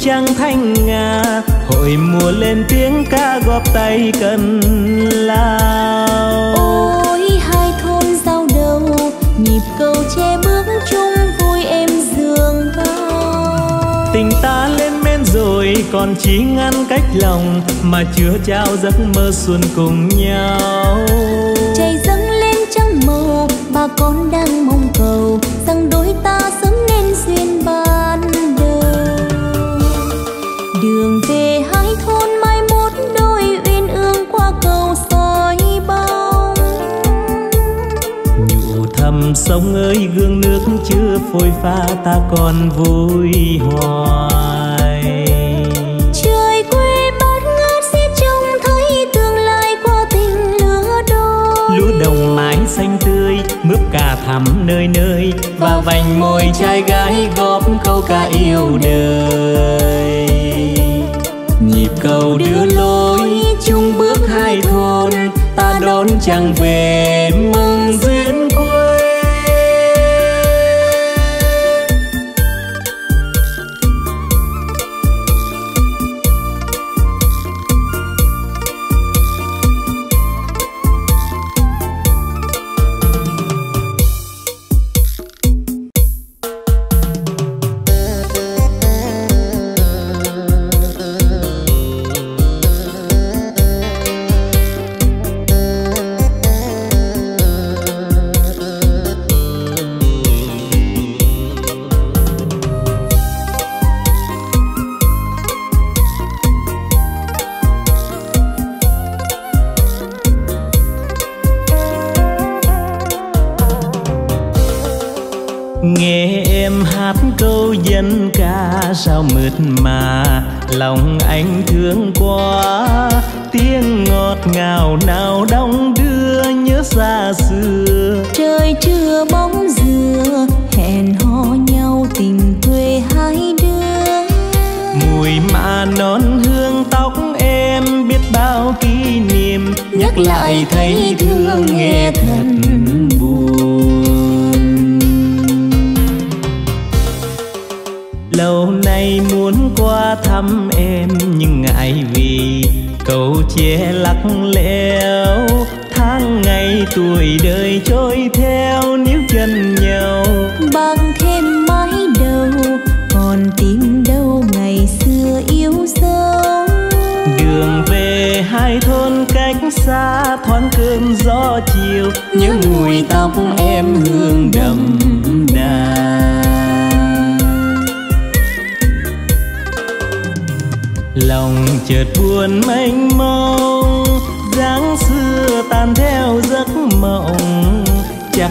trăng thanh nga. Hội mùa lên tiếng ca góp tay cần lao. Ôi hai thôn giao đầu nhịp cầu che bước chung vui em dường cao tình ta lên men rồi còn chỉ ngăn cách lòng mà chưa trao giấc mơ xuân cùng nhau. Trời dâng lên trắng màu bà con đang mong cầu rằng đôi ta sông ơi gương nước chưa phôi pha ta còn vui hoài. Trời quê bát ngát sẽ trông thấy tương lai qua tình lứa đôi. Lúa đồng mái xanh tươi mướp cà thắm nơi nơi và vành môi trai gái góp câu ca yêu đời. Nhịp cầu đưa lối chung bước hai thôn ta đón chàng về mừng dư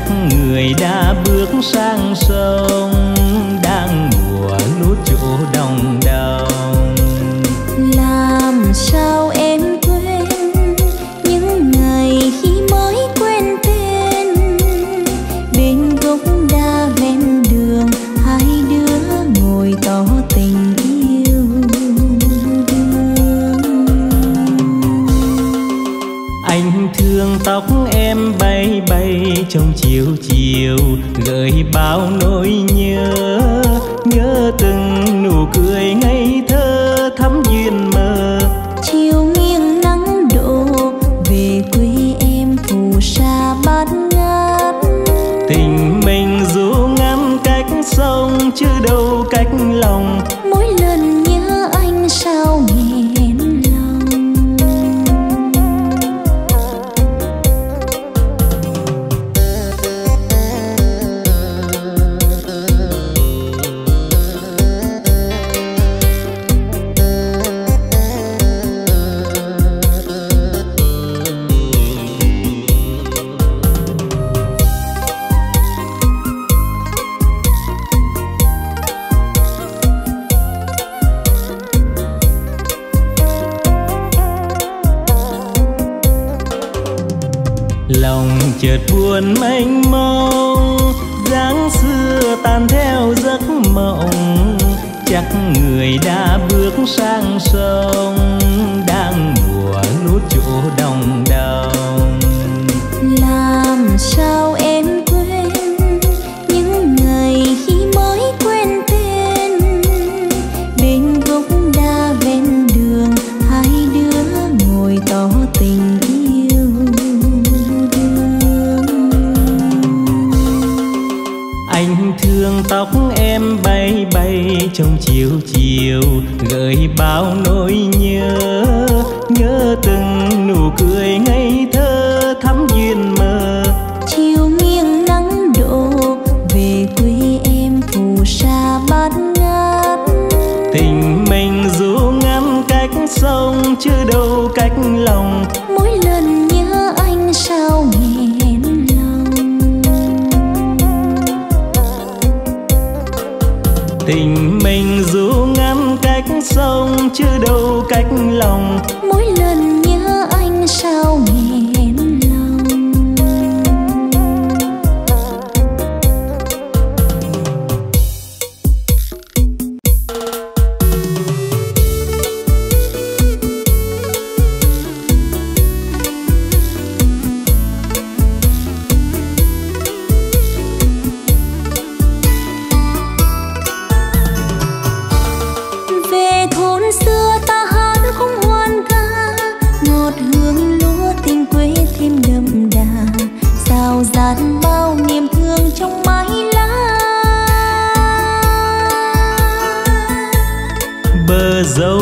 người đã bước sang sâu. gợi bao nỗi nhớ. 相守 người bao nỗi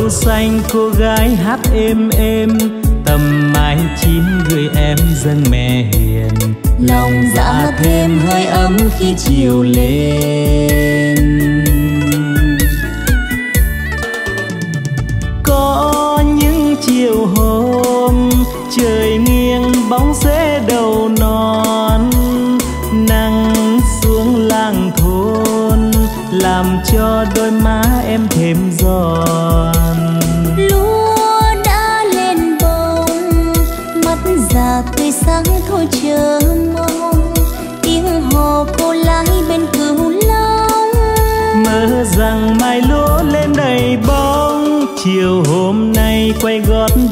dâu xanh cô gái hát êm êm tầm mai chín gửi em dâng mẹ hiền. Lòng dạ thêm hơi ấm khi chiều lên. Có những chiều hôm trời nghiêng bóng rễ đầu non. Nắng xuống làng thôn làm cho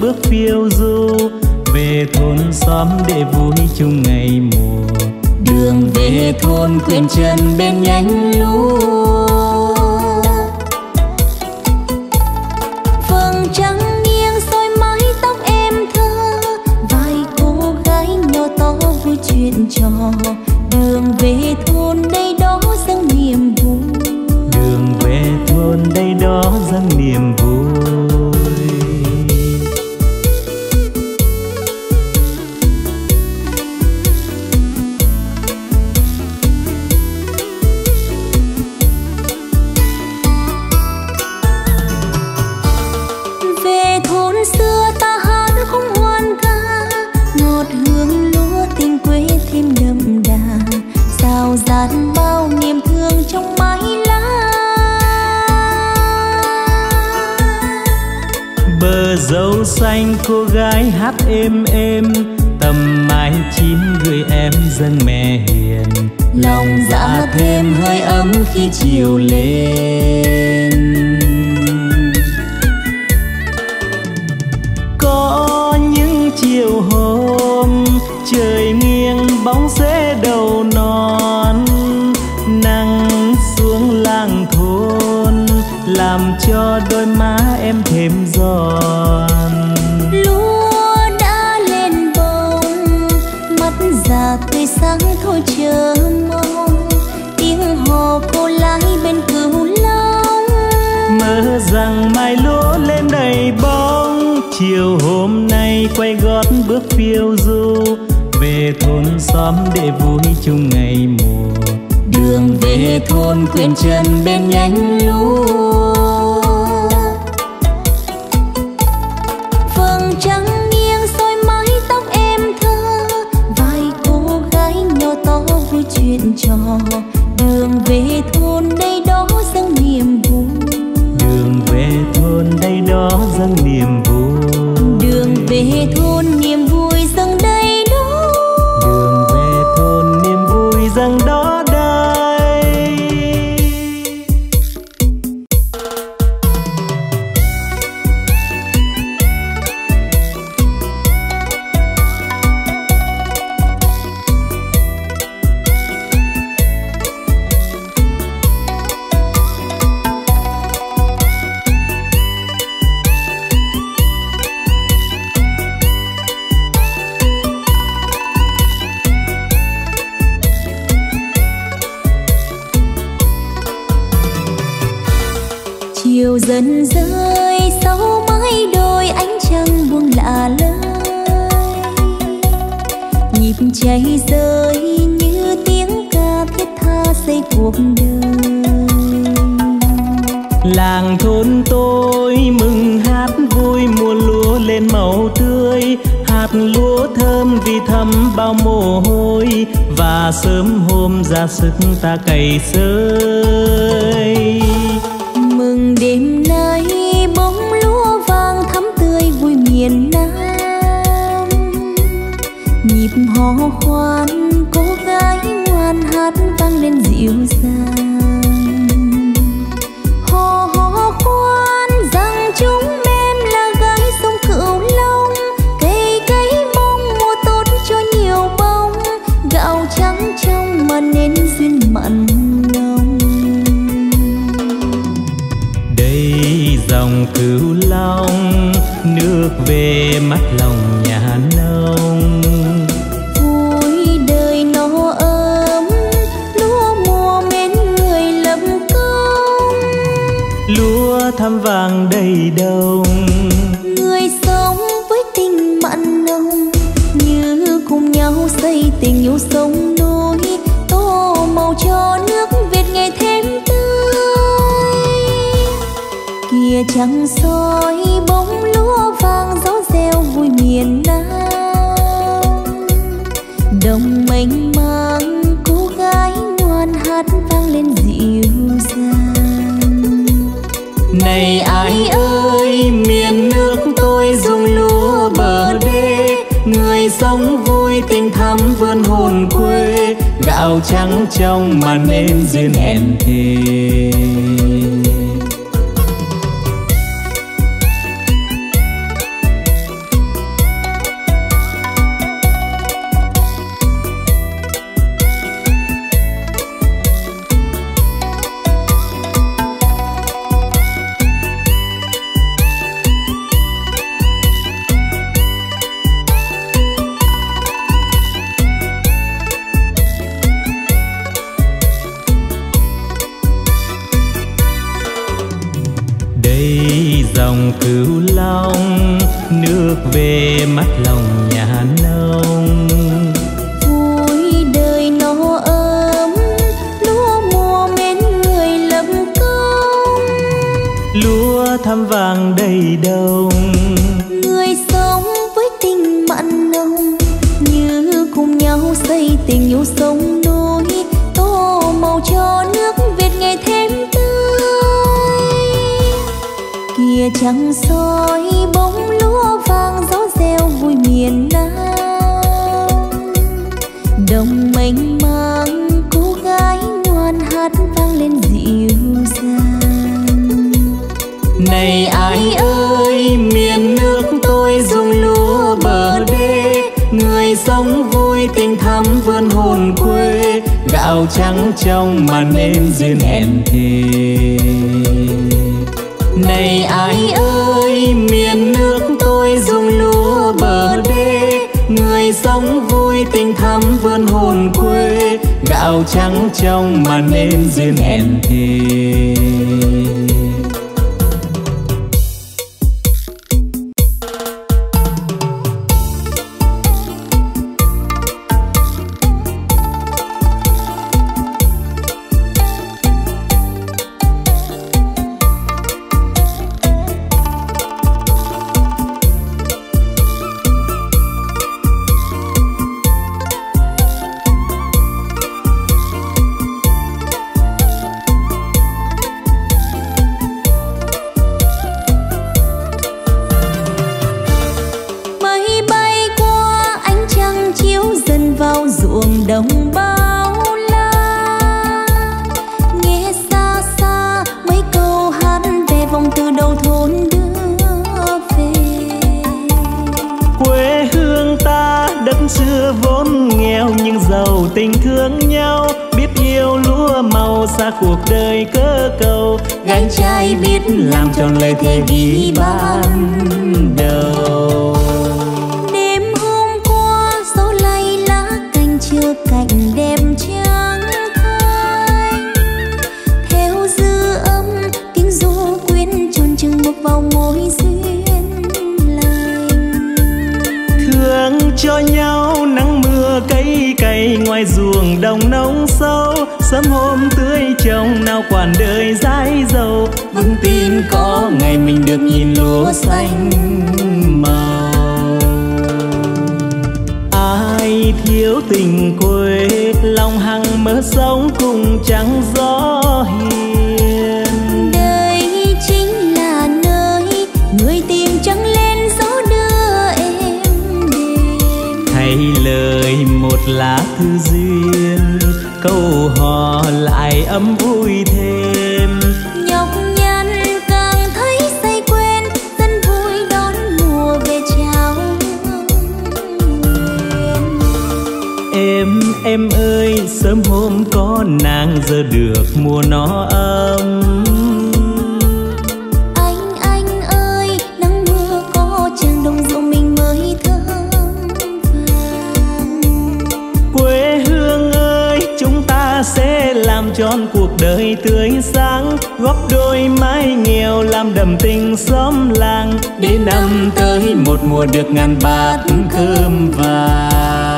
bước phiêu du về thôn xóm để vui chung ngày mùa. Đường về thôn quyền chân bên nhánh lúa. Phường trắng nghiêng soi mái tóc em thơ. Vài cô gái nhỏ to vui chuyện trò. Đường về thôn đây đó dâng niềm vui. Đường về thôn đây đó dâng niềm cô gái hát êm êm, tầm mai chín người em dâng mẹ hiền. Lòng dạ thêm hơi ấm khi chiều lên. thôn xóm để vui chung ngày mùa. Đường về thôn quyện chân bên nhánh lúa ta cày sới chiếu tình quê lòng hằng mơ sống cùng trắng gió hiền. nàng giờ được mùa nó ấm. Anh anh ơi nắng mưa có chàng đồng rượu mình mới thơm quê hương ơi chúng ta sẽ làm tròn cuộc đời tươi sáng góp đôi mái nghèo làm đầm tình xóm làng để năm tới một mùa được ngàn bát cơm vàng.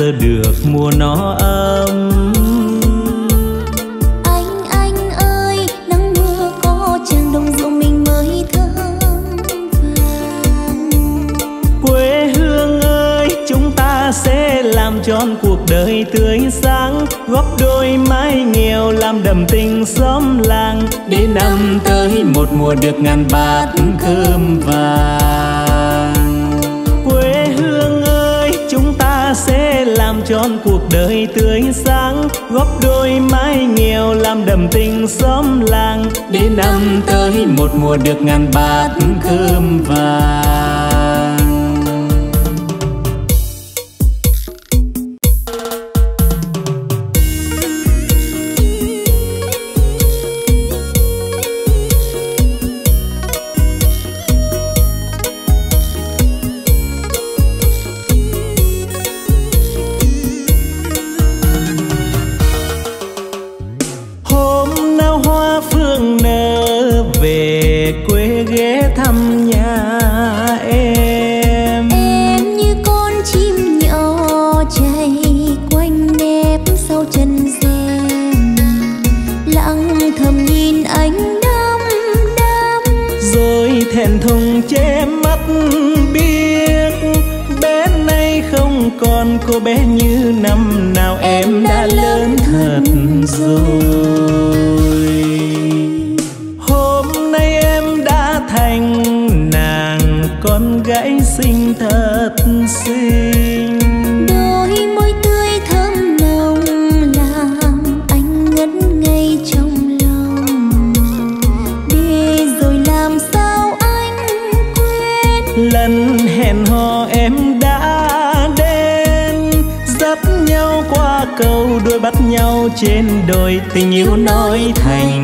giờ được mùa nó ấm. Anh anh ơi nắng mưa có chàng đồng ruộng mình mới thơm quê hương ơi chúng ta sẽ làm tròn cuộc đời tươi sáng góp đôi mái nghèo làm đầm tình xóm làng để năm tới một mùa được ngàn bát cơm vàng. trọn cuộc đời tươi sáng, góp đôi mái nghèo làm đầm tình xóm làng. Đến năm tới một mùa được ngàn bát cơm vàng. trên đồi tình yêu nói thành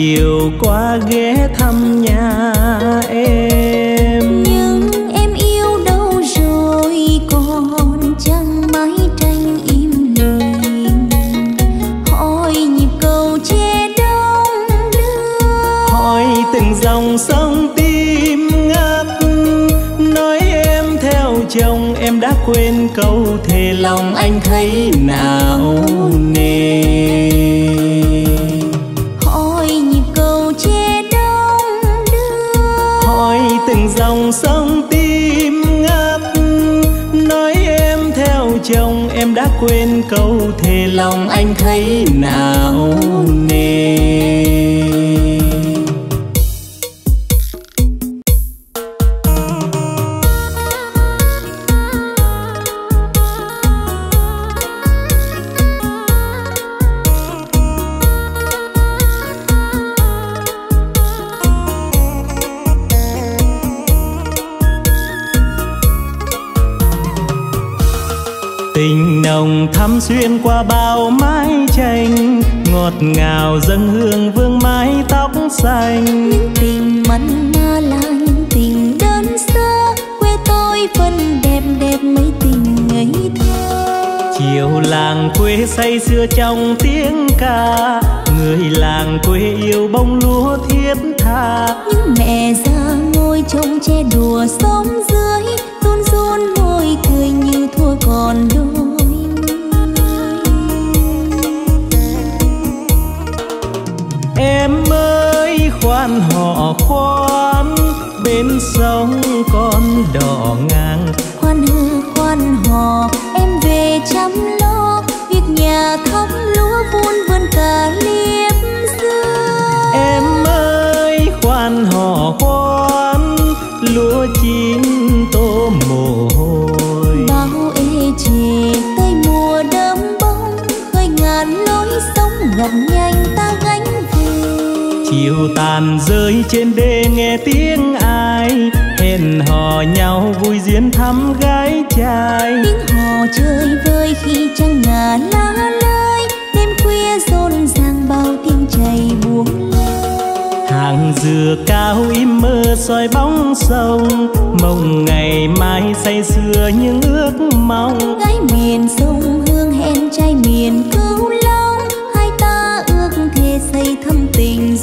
chiều qua ghé thăm nhà em. Nhưng em yêu đâu rồi còn chẳng mái tranh im lìm. Hỏi nhịp cầu che đông đưa. Hỏi từng dòng sông tim ngắt nói em theo chồng em đã quên câu thề lòng anh thấy nào câu thề lòng anh thấy nào nề. Ngọt ngào dâng hương vương mái tóc xanh. Những tình mặn mà là những tình đơn sơ quê tôi vẫn đẹp đẹp mấy tình ngây thơ. Chiều làng quê say sưa trong tiếng ca người làng quê yêu bông lúa thiết tha. Những mẹ già ngồi trông che đùa xóm dưới run run môi cười như thua còn đôi em ơi khoan họ khoan bên sông con đỏ ngang. Khoan hư khoan hò em về chăm lo. Việc nhà thóc lúa vun vườn cả liếp dưa em ơi khoan hò khoan lúa chín chiều tàn rơi trên đê nghe tiếng ai hẹn hò nhau vui duyên thăm gái trai. Tiếng hò chơi vơi khi trăng ngả lá lơi đêm khuya rộn ràng bao tiếng chảy buông hàng dừa cao im mơ soi bóng sông mộng ngày mai say sưa những ước mong. Gái miền sông hương hẹn trai miền cứu long hai ta ước thề xây thâm tình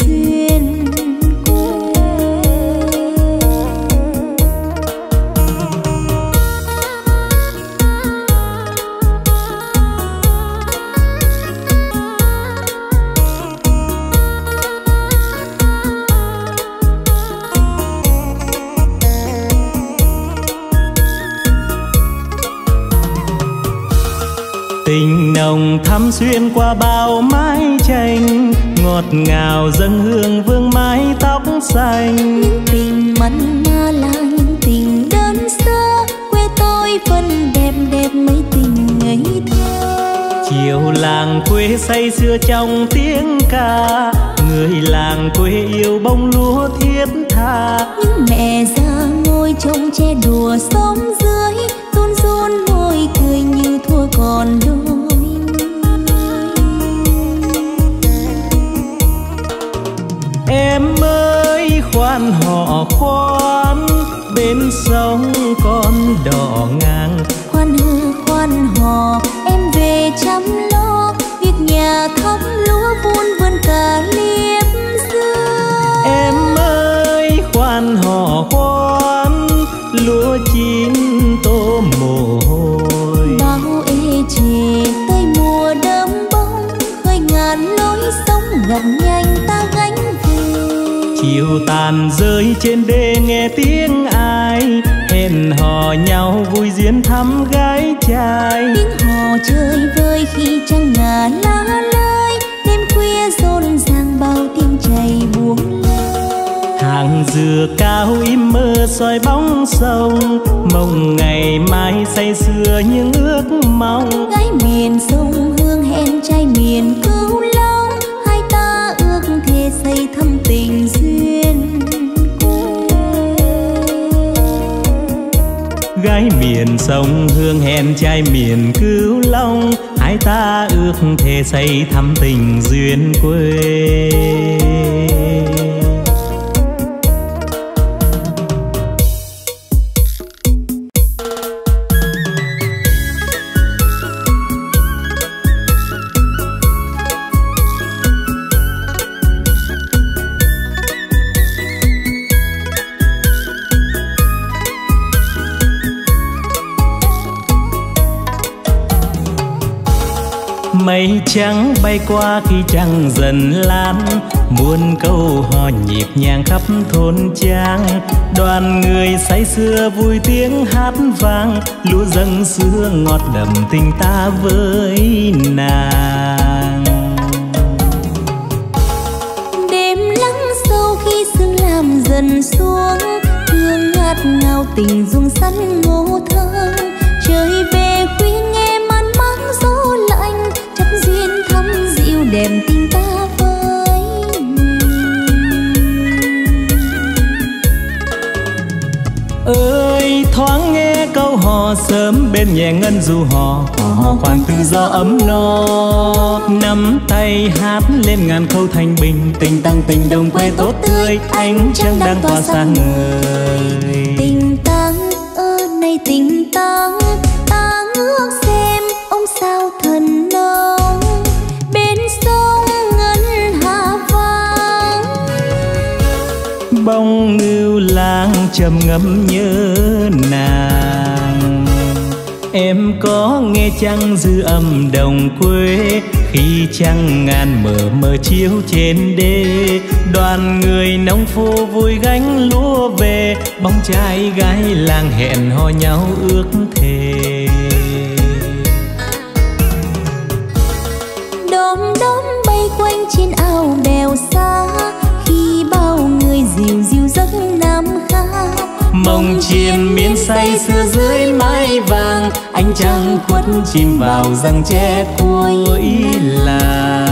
nồng thắm xuyên qua bao mái tranh ngọt ngào dâng hương vương mái tóc xanh. Tình mặn mà là những tình đơn sơ quê tôi vẫn đẹp đẹp mấy tình ngây thơ. Chiều làng quê say sưa trong tiếng ca người làng quê yêu bông lúa thiết tha. Những mẹ già ngồi trông che đùa xóm dưới run run môi cười như thua còn đôi em ơi, khoan họ khoan, bên sông con đỏ ngang. Khoan hư, khoan hò, em về chăm lo. Việc nhà thắm lúa vun vườn cả liếp chiều tàn rơi trên đê nghe tiếng ai. Hẹn hò nhau vui duyên thăm gái trai. Tiếng hò chơi vơi khi trăng ngả lá lơi. Đêm khuya rộn ràng bao tiếng chảy buông hàng dừa cao im mơ soi bóng sông. Mộng ngày mai say sưa những ước mong. Gái miền sông hương hẹn trai miền gái miền sông, hương hẹn trai miền cứu long. Hai ta ước thề xây thắm tình duyên quê. Trắng bay qua khi trăng dần lan. Muôn câu hò nhịp nhàng khắp thôn trang. Đoàn người say sưa vui tiếng hát vang. Lúa dâng xưa ngọt đậm tình ta với nàng. Đêm lắng sâu khi sương làm dần xuống. Hương ngát ngào tình dung sắn ngô thơ. Đèm tình ta với ơi thoáng nghe câu hò sớm bên nhẹ ngân dù hò. Hò khoan tự do ấm no nắm tay hát lên ngàn câu thanh bình. Tình tăng tình đồng quê tốt tươi ánh trăng đang tỏa sáng người tình tăng ơ này tình tăng bông ngưu lang trầm ngâm nhớ nàng. Em có nghe chăng dư âm đồng quê khi trăng ngàn mờ mờ chiếu trên đê? Đoàn người nông phu vui gánh lúa về, bóng trai gái làng hẹn hò nhau ước thề. Đom đóm bay quanh trên ao đèo xa dịu dịu giấc nam khá mộng chiêm miên say xưa dưới mái vàng. ánh trăng khuất chìm vào răng tre cuối làng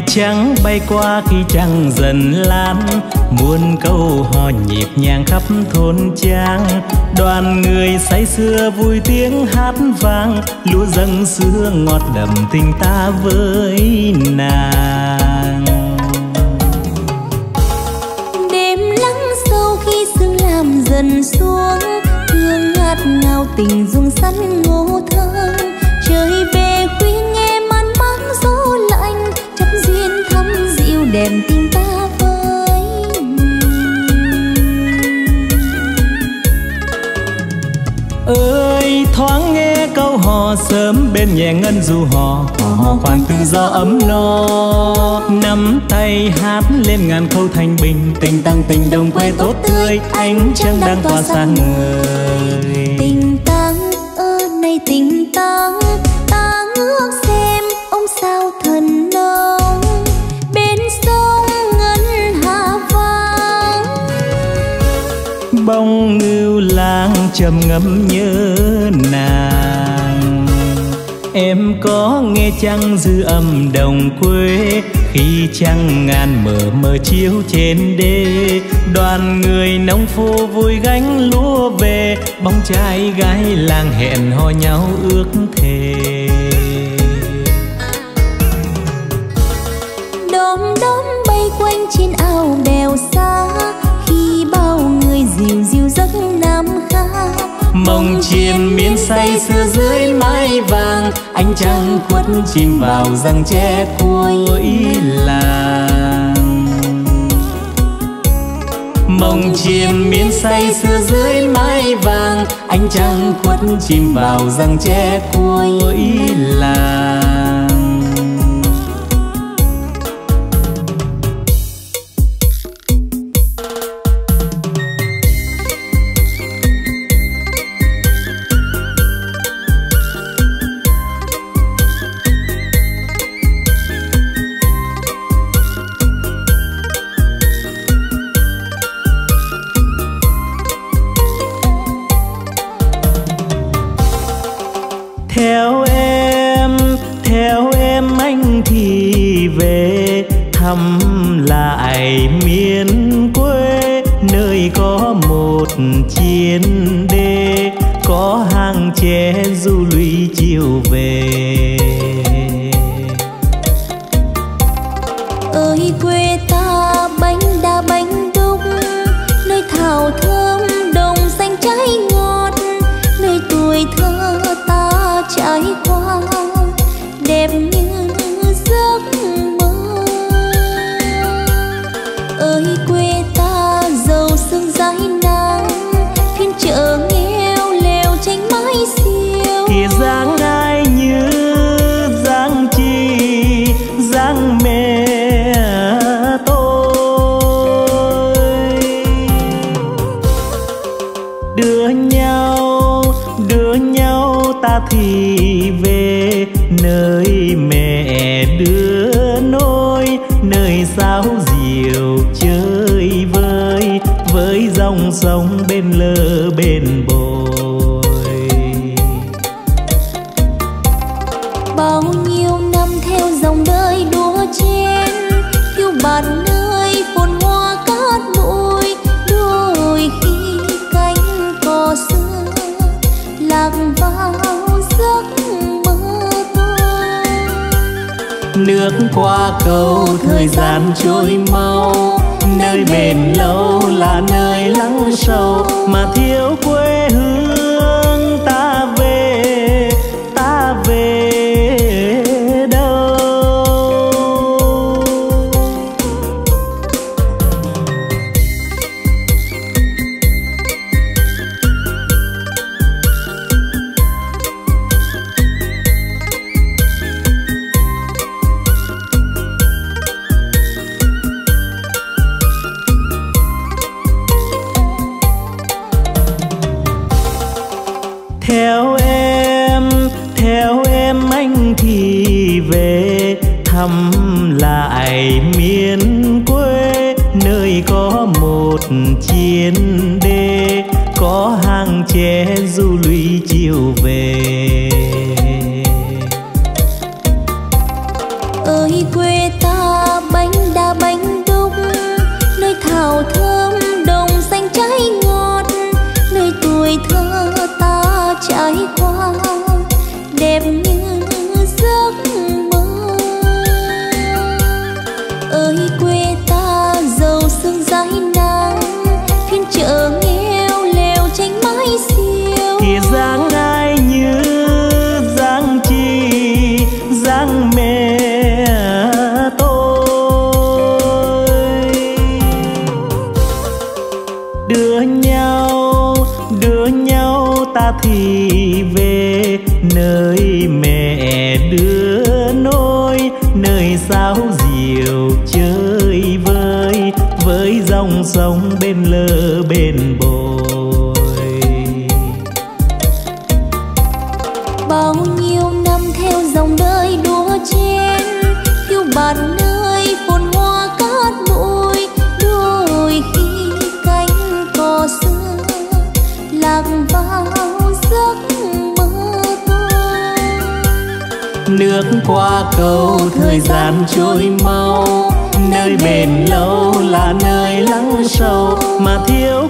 mây trắng bay qua khi trăng dần lan. Muôn câu hò nhịp nhàng khắp thôn trang. Đoàn người say sưa vui tiếng hát vang. Lúa dâng xưa ngọt đậm tình ta với nàng. Đêm lắng sâu khi sương làm dần xuống hương ngát ngào tình dung sắn ngô thơ. Đèn tình ta với ơi thoáng nghe câu hò sớm bên nhẹ ngân dù hò. Hò khoan tự do ấm no nắm tay hát lên ngàn câu thanh bình. Tình tăng tình đồng quê tốt tươi ánh trăng đang tỏa sáng người tình tăng ơ này tình tăng bông ngưu lang trầm ngâm nhớ nàng. Em có nghe chăng dư âm đồng quê khi trăng ngàn mờ mờ chiếu trên đê? Đoàn người nông phu vui gánh lúa về, bóng trai gái làng hẹn hò nhau ước thề. Đom đóm bay quanh trên ao đèo xa người dịu dịu giấc nam khá mộng chiêm miên say xưa dưới mái vàng. ánh trăng khuất chìm vào răng tre cuối làng. Mộng chiêm miên say xưa dưới mái vàng. ánh trăng khuất chìm vào răng tre cuối làng du lũy chiều về. qua cầu thời gian trôi mau. Nơi bền lâu là nơi lắng sâu mà thiếu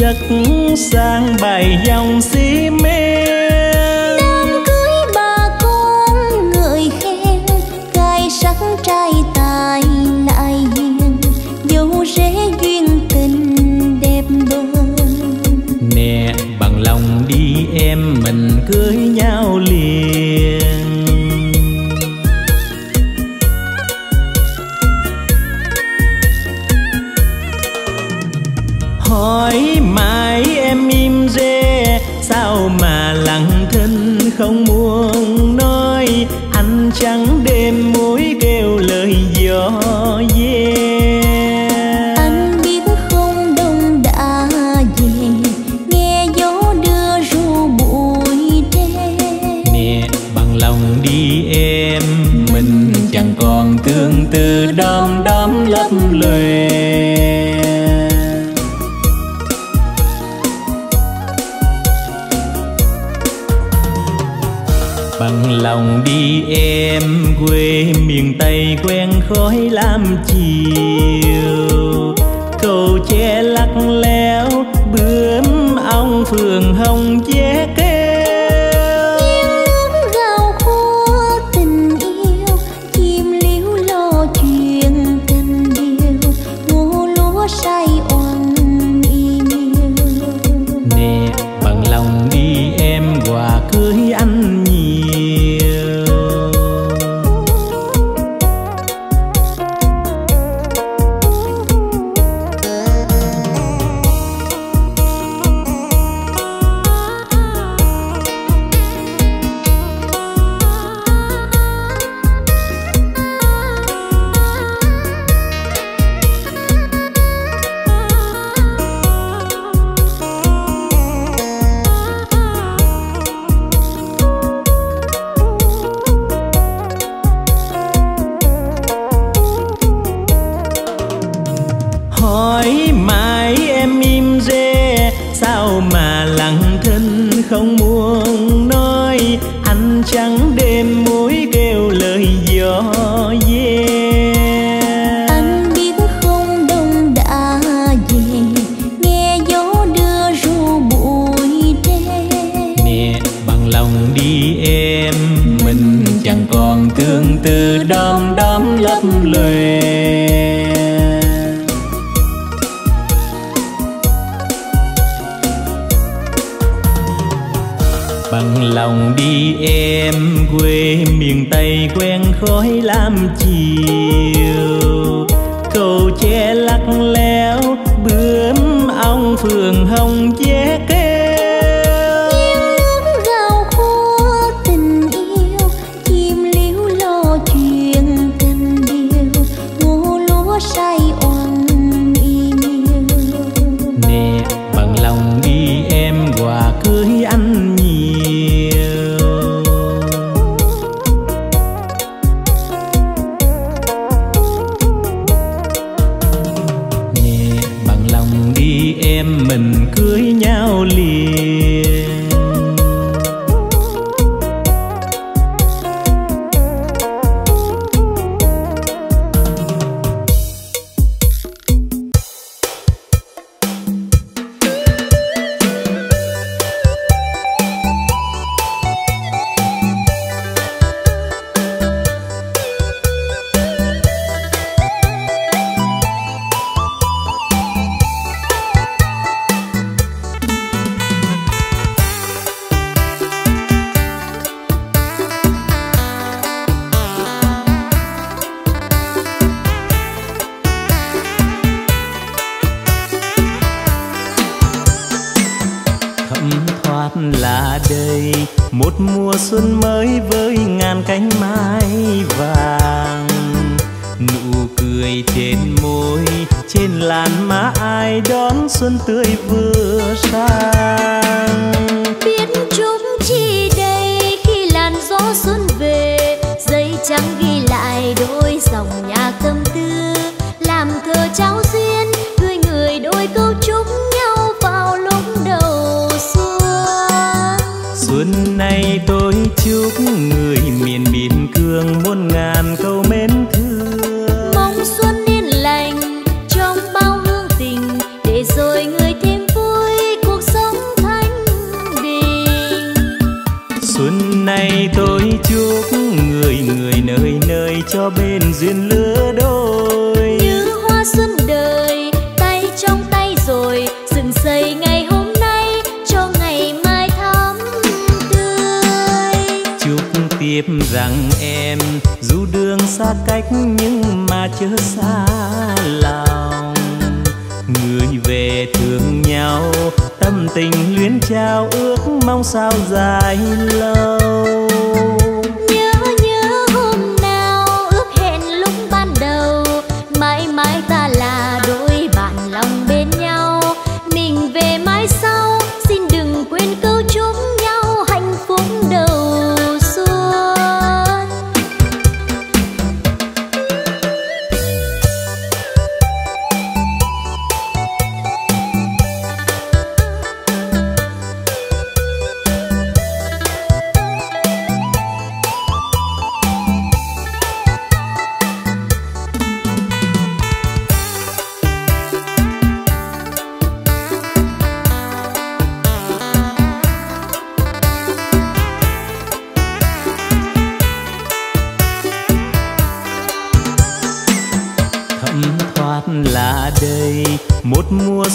dắt sang bài dòng xí mê đám cưới bà con người khen cài sắc trai tài lại hiền dấu rễ duyên tình đẹp đôi mẹ bằng lòng đi em mình cưới nhau. Tay quen khói lam chiều. Cầu che lắc léo bướm ong phường hồng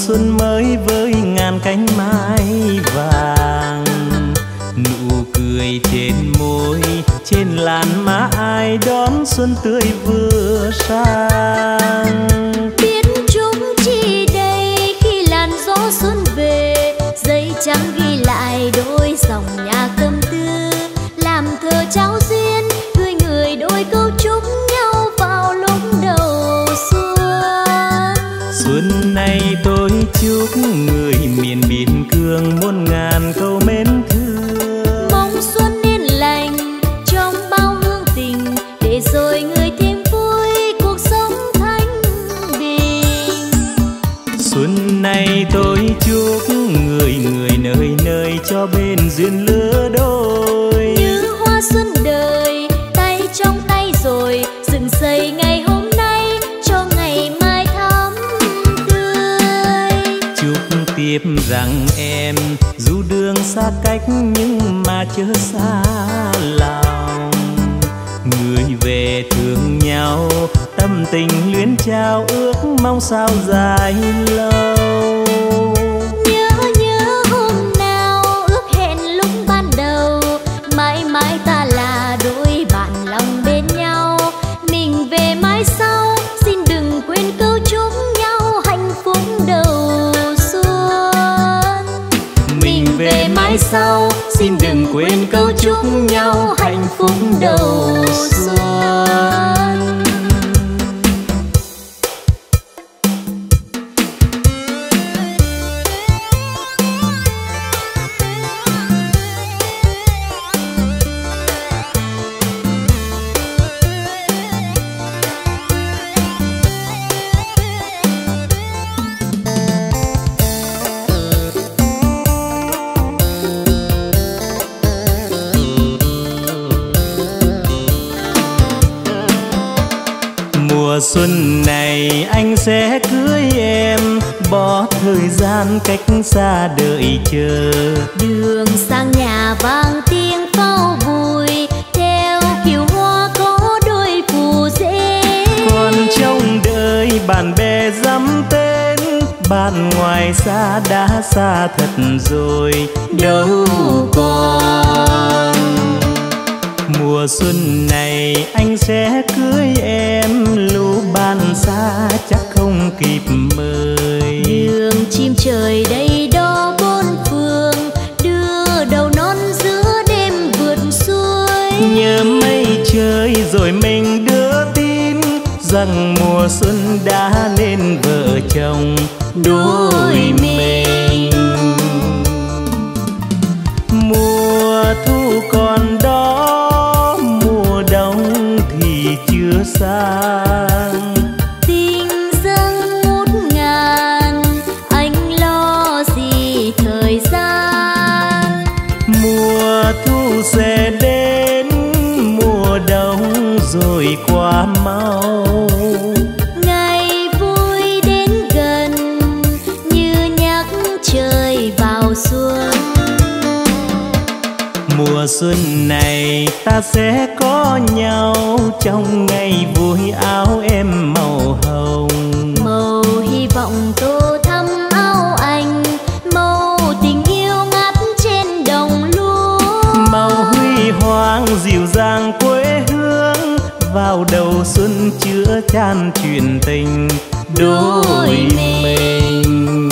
xuân mới với ngàn cánh mai vàng. Nụ cười trên môi, trên làn má ai đón xuân tươi vừa sang. chúc người rồi mình đưa tin rằng mùa xuân đã lên vợ chồng đôi mình. Mùa thu còn đó mùa đông thì chưa xa. mùa xuân này ta sẽ có nhau trong ngày vui áo em màu hồng. Màu hy vọng tô thắm áo anh màu tình yêu ngát trên đồng lúa. Màu huy hoàng dịu dàng quê hương vào đầu xuân chứa chan truyền tình đôi mình.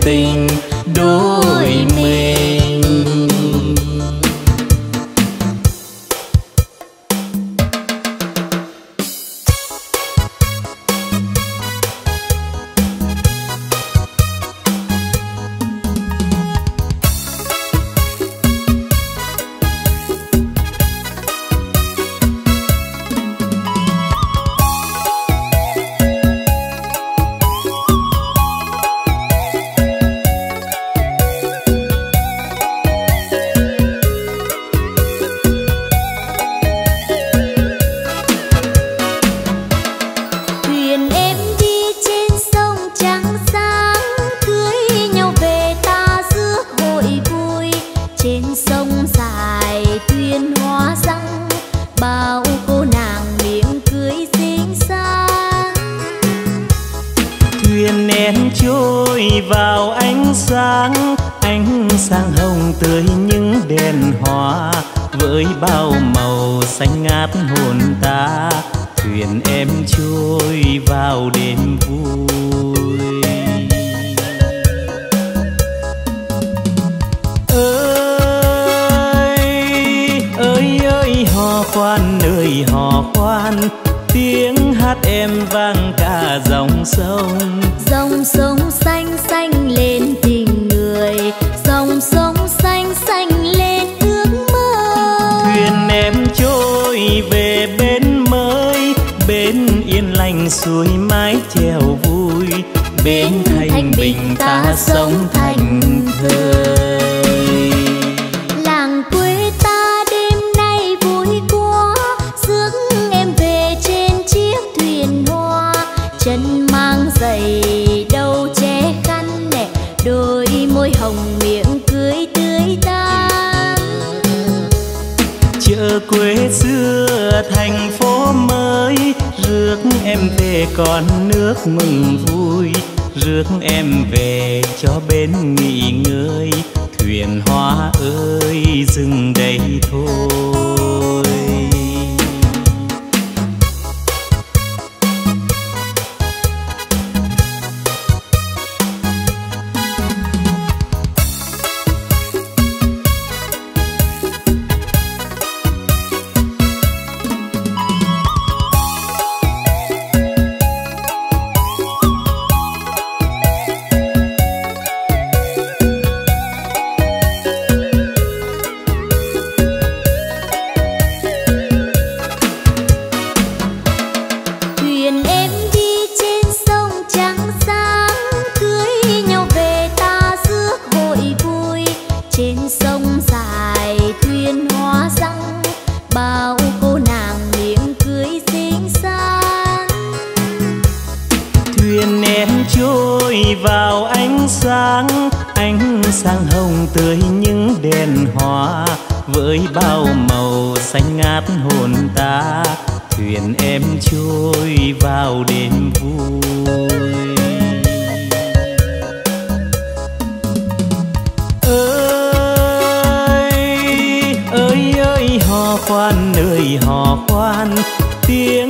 Tình đôi mình vào ánh sáng ánh sáng hồng tươi những đèn hoa với bao màu xanh ngát hồn ta. Thuyền em trôi vào đêm vui. Ơi ơi ơi, hò khoan, ơi, hò khoan, tiếng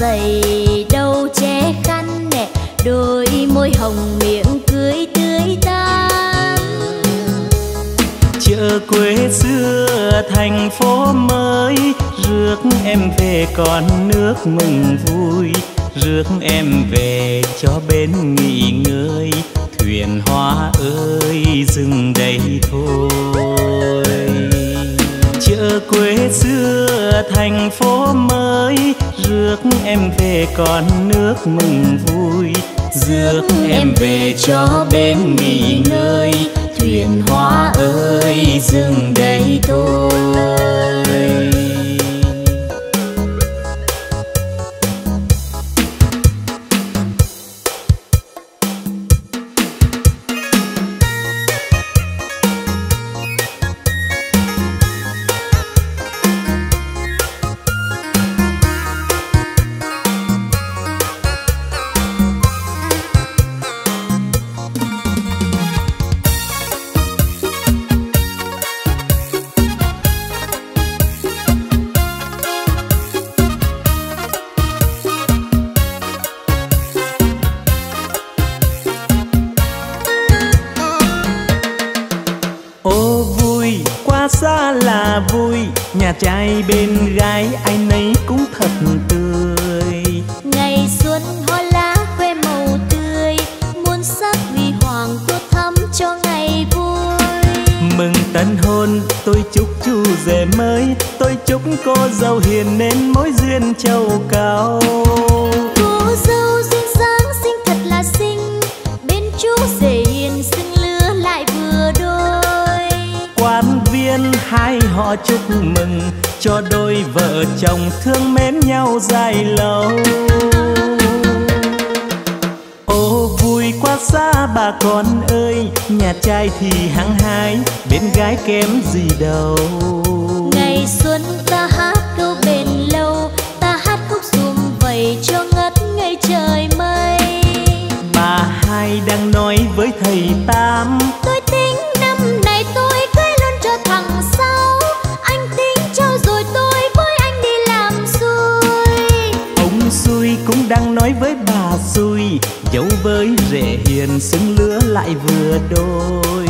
giày đâu đôi môi hồng miệng cười tươi tắn. Chợ quê xưa thành phố mới, rước em về còn nước mừng vui. Rước em về cho bên nghỉ ngơi, thuyền hoa ơi dừng đây thôi. Chợ quê xưa thành phố mới rước em về con nước mừng vui. Rước em về cho bên nghỉ ngơi. Thuyền hoa ơi, dừng đây thôi quá xa bà con ơi nhà trai thì hăng hái bên gái kém gì đâu. Ngày xuân ta hát câu bền lâu ta hát khúc sum vầy cho ngất ngây trời mây. Bà hai đang nói với thầy tam tôi tính năm nay tôi cưới luôn cho thằng sau anh tính cho rồi tôi với anh đi làm xui ông xui cũng đang nói với bà xui dấu với rể hiền xứng lứa lại vừa đôi.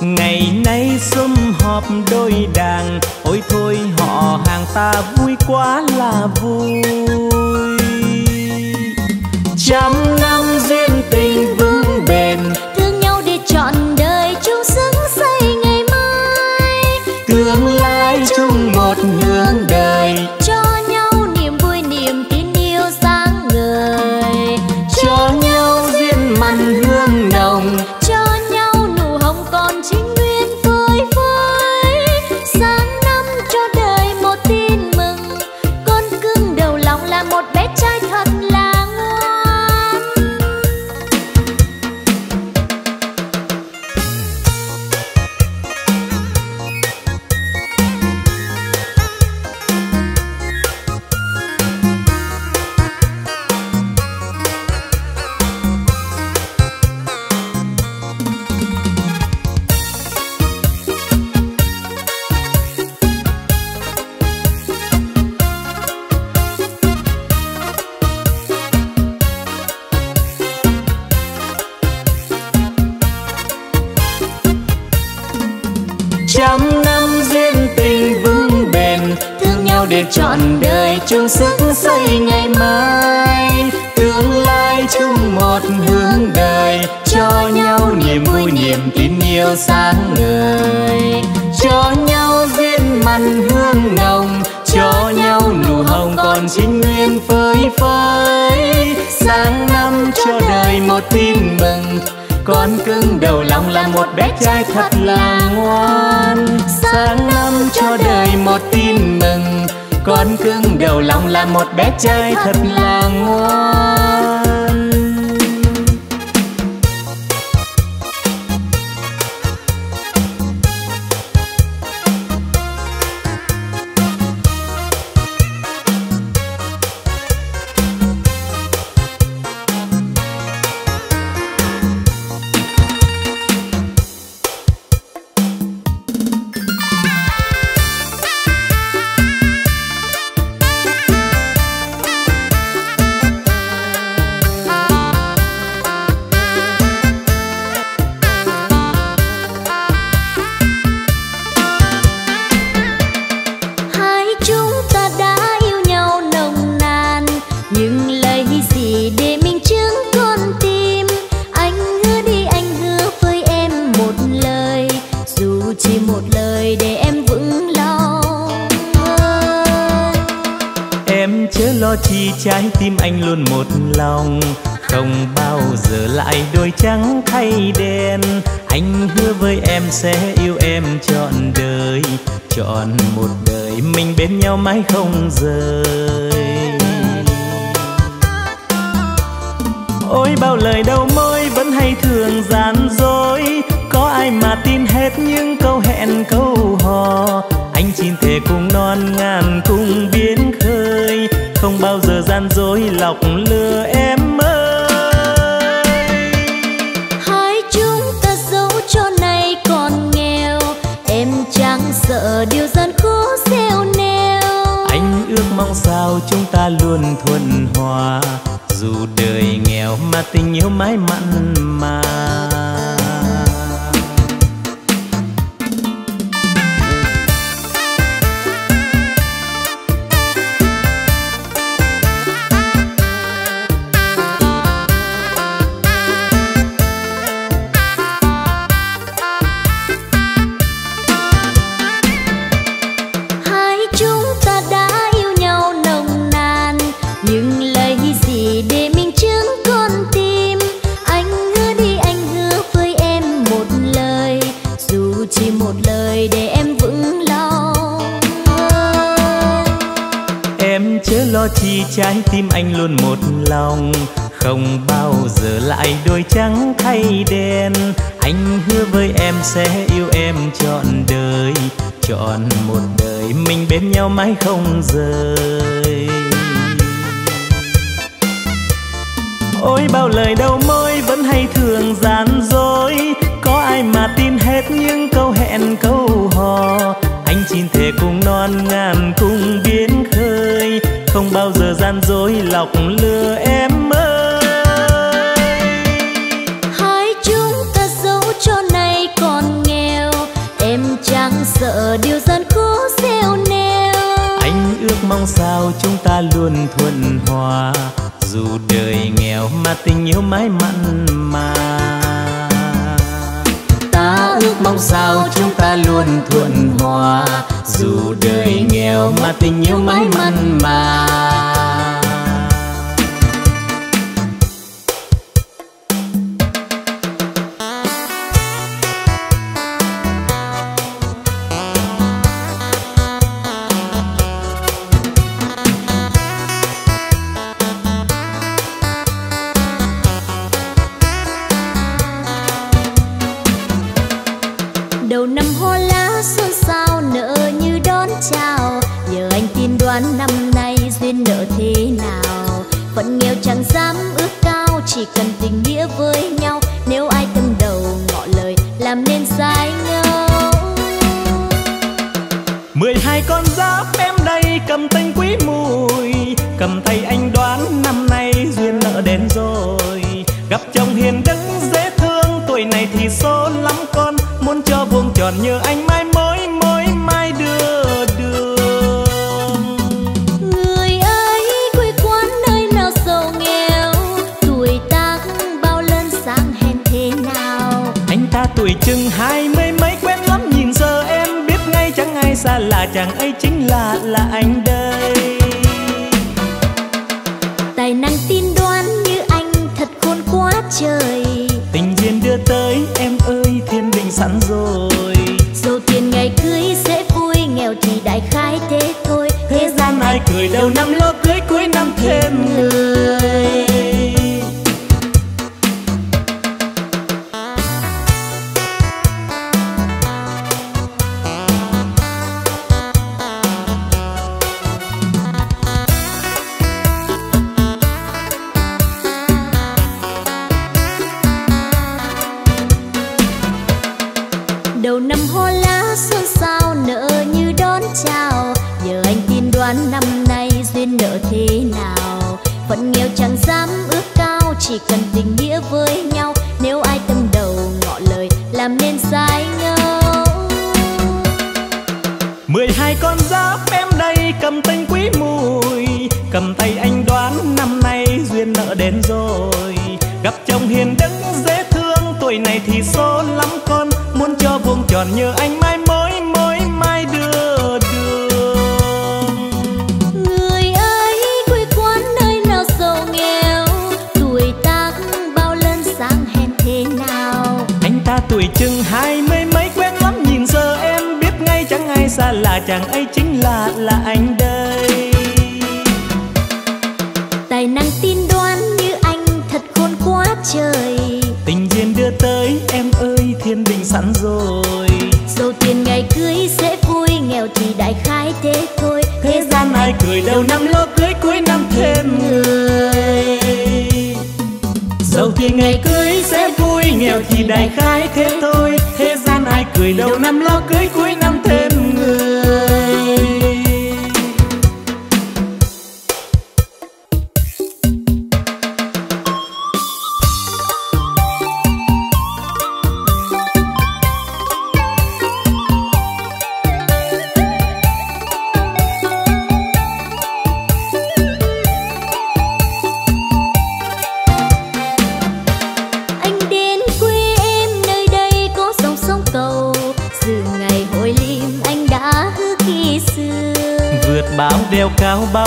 Ngày nay sum họp đôi đàn ôi thôi họ hàng ta vui quá là vui. Trăm năm duyên trái tim anh luôn một lòng. Không bao giờ lại đôi trắng thay đen. Anh hứa với em sẽ yêu em trọn đời. Trọn một đời mình bên nhau mãi không rời. Ôi, bao lời đầu môi vẫn hay thường gian dối. Có ai mà tin hết những câu hẹn, câu hò? Anh xin thề cùng non ngàn cùng biến khơi không bao giờ gian dối lọc lừa em ơi. Hai chúng ta dấu cho này còn nghèo em chẳng sợ điều gian khó xeo neo. Anh ước mong sao chúng ta luôn thuận hòa dù đời nghèo mà tình yêu mãi mặn mà trái tim anh luôn một lòng. Không bao giờ lại đôi trắng thay đen. Anh hứa với em sẽ yêu em trọn đời. Trọn một đời mình bên nhau mãi không rời. Ôi, bao lời đầu môi vẫn hay thường gian dối. Có ai mà tin hết những câu hẹn, câu hò? Anh xin thề cùng non ngàn cùng biến khơi không bao giờ gian dối lọc lừa em ơi. Hai chúng ta dấu cho này còn nghèo em chẳng sợ điều gian khó xeo neo. Anh ước mong sao chúng ta luôn thuận hòa dù đời nghèo mà tình yêu mãi mặn mà ta ước mong sao chúng ta luôn thuận hòa, dù đời nghèo mà tình yêu mãi mặn mà.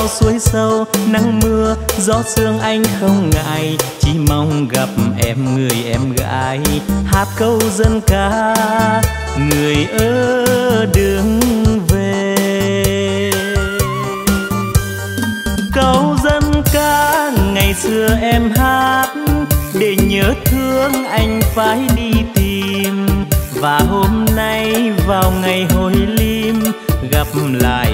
suối sâu, nắng mưa, gió sương anh không ngại. Chỉ mong gặp em, người em gái, hát câu dân ca, người ở đường về. Câu dân ca ngày xưa em hát, để nhớ thương anh phải đi tìm. Và hôm nay vào ngày hồi lim, gặp lại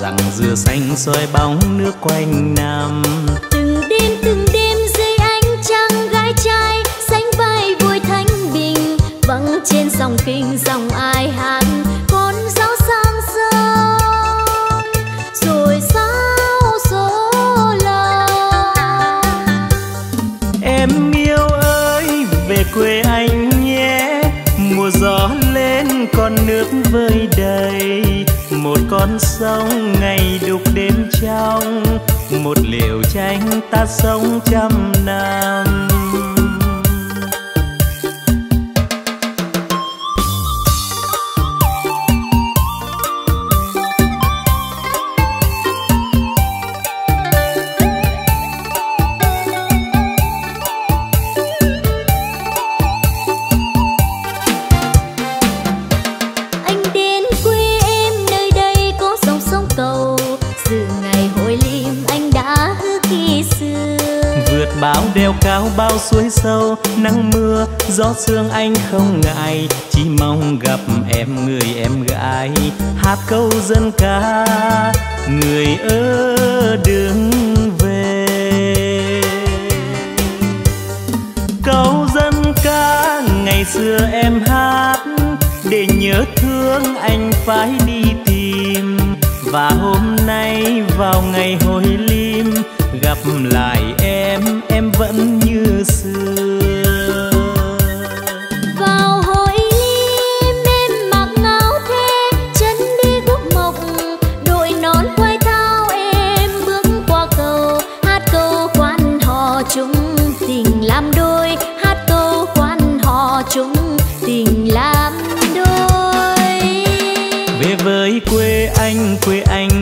rằng dừa xanh soi bóng nước quanh năm. ta sống trăm năm.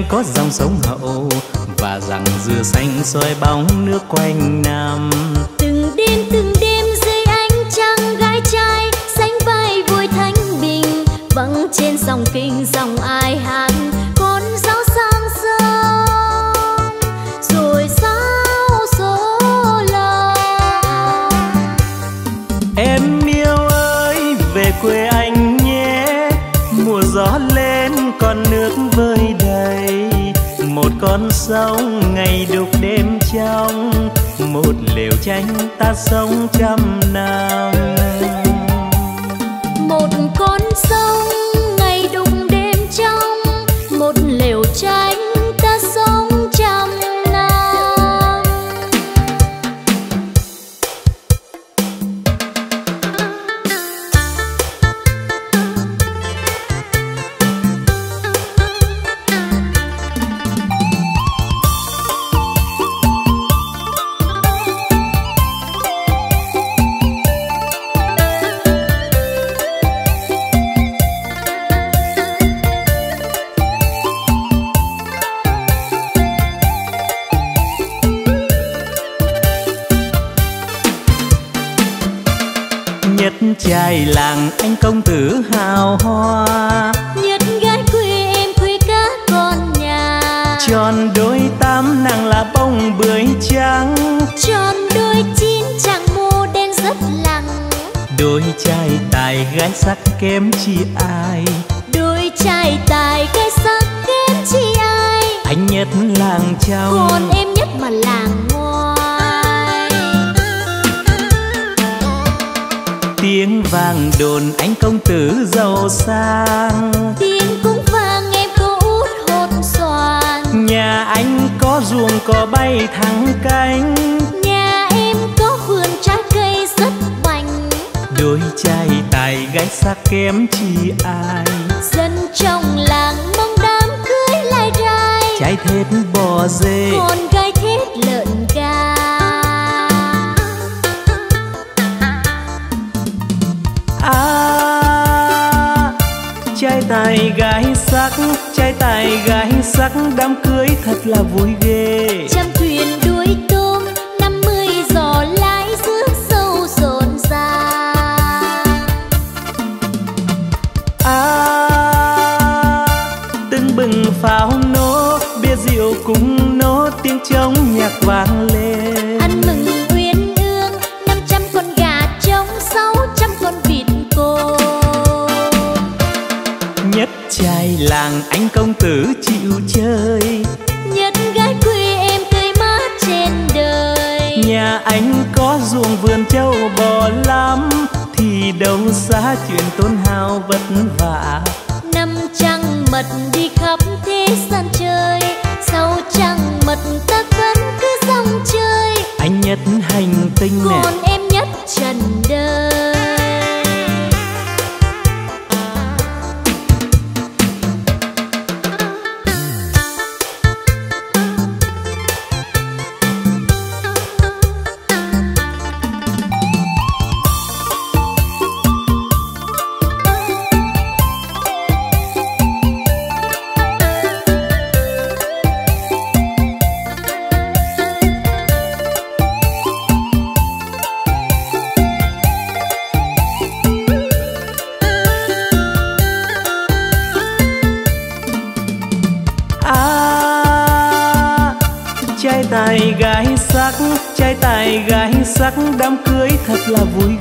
có dòng sông hậu và rằng dừa xanh soi bóng nước quanh năm. Từng đêm từng đêm dưới ánh trăng gái trai sánh vai vui thanh bình, vắng trên dòng kinh dòng ai non sông, ngày đục đêm trong, một liều tranh ta sống trăm năm. Một con sông đâu xa chuyện tốn hao vất vả. Năm trăng mật đi khắp thế gian chơi sáu trăng mật ta vẫn cứ dòng chơi. Anh nhất hành tinh nè còn em nhất trần đời. sắc đám cưới thật là vui.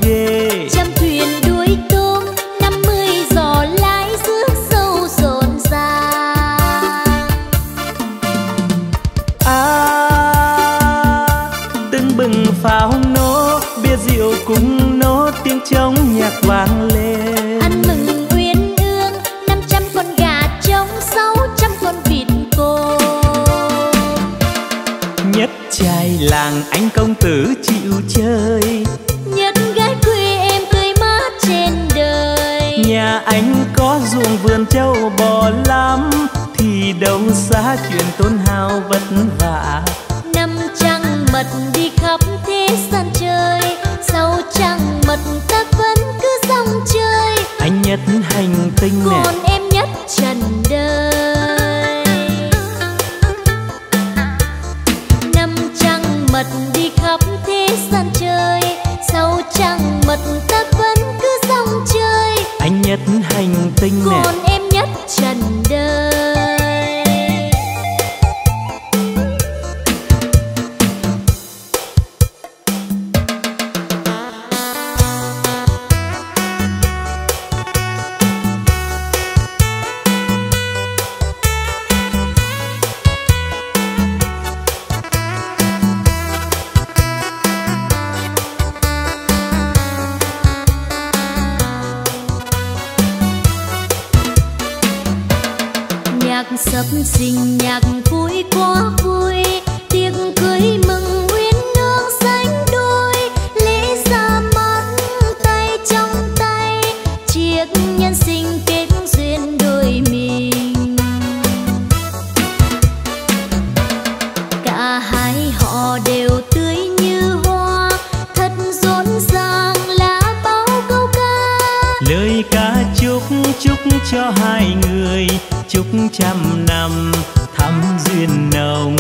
lời ca chúc chúc cho hai người chúc trăm năm thắm duyên nồng.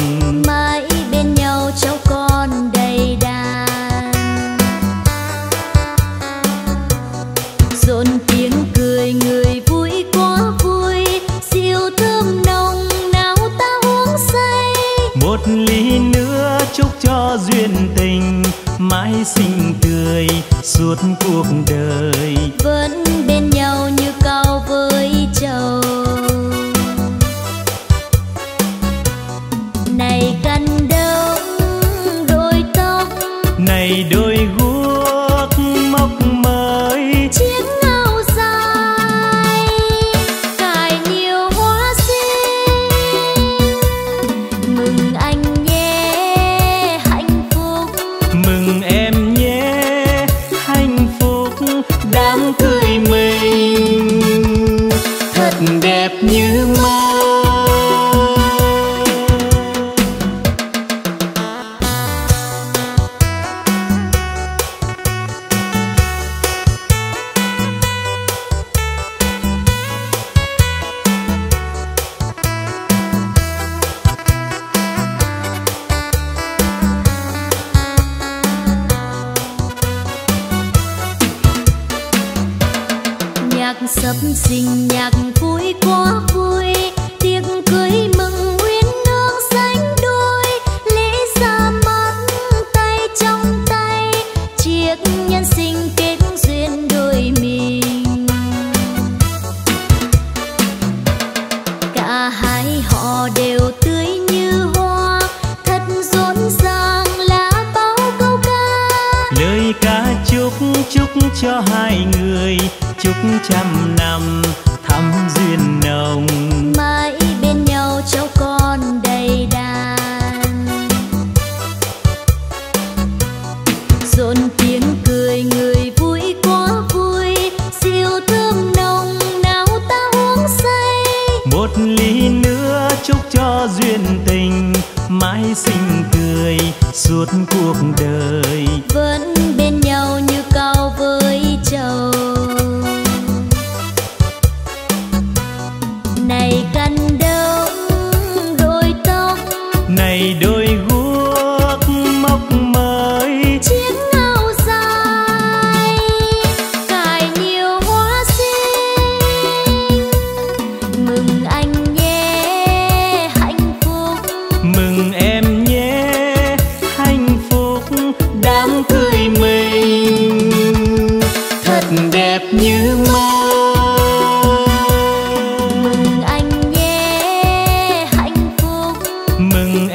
Mãi bên nhau cháu con đầy đàn. Dồn tiếng cười người vui quá vui siêu thơm nồng nào ta uống say. Một ly nữa chúc cho duyên tình mãi sinh suốt cuộc đời. Vẫn mừng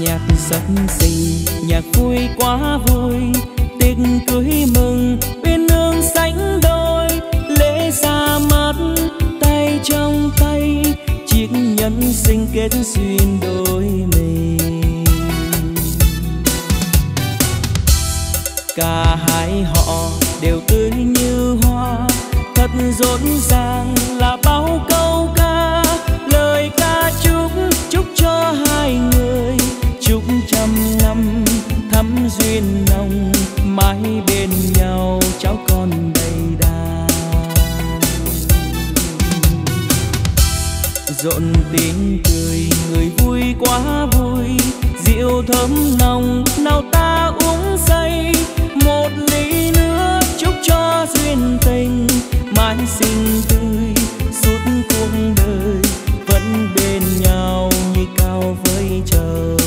nhạc rất xinh, nhạc vui quá vui tiệc cưới mừng, bên ương sánh đôi. Lễ ra mắt, tay trong tay, chiếc nhẫn sinh kết duyên đôi mình. Cả hai họ đều tươi như hoa, thật rộn ràng là bao câu ca. Lời ca chúc chúc cho hai người chúc trăm năm thắm duyên nồng, mãi bên nhau cháu con đầy đàn. Rộn tiếng cười, người vui quá vui, rượu thơm nồng, nào ta uống say. Một ly nữa chúc cho duyên tình, mãi xinh tươi, suốt cuộc đời vẫn bên nhau như cao với trời.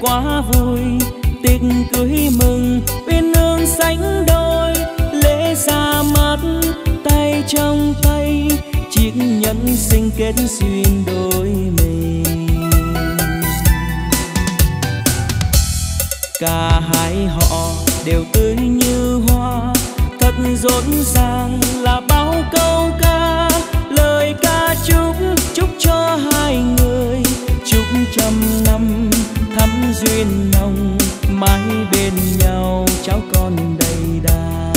Quá vui, tiệc cưới mừng uyên ương sánh đôi, lễ ra mắt, tay trong tay, chiếc nhẫn sinh kết duyên đôi mình. Cả hai họ đều tươi như hoa, thật rộn ràng là bao câu ca, lời ca chúc chúc cho hai người, chúc trăm năm duyên nồng, mãi bên nhau, cháu con đầy đàn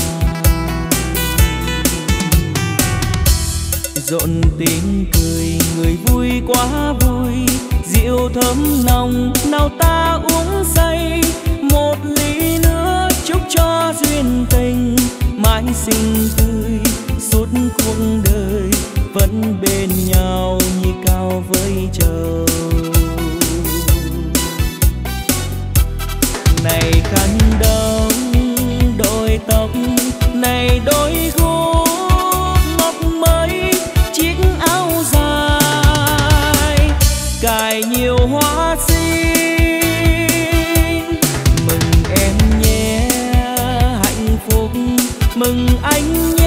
rộn tiếng cười, người vui quá vui, rượu thơm nồng, nào ta uống say. Một ly nữa chúc cho duyên tình, mãi xinh tươi, suốt cuộc đời vẫn bên nhau, như cao với trời. Này khăn đông đôi tóc, này đôi guốc mọc mới, chiếc áo dài cài nhiều hoa xinh mừng em nhé, hạnh phúc, mừng anh nhé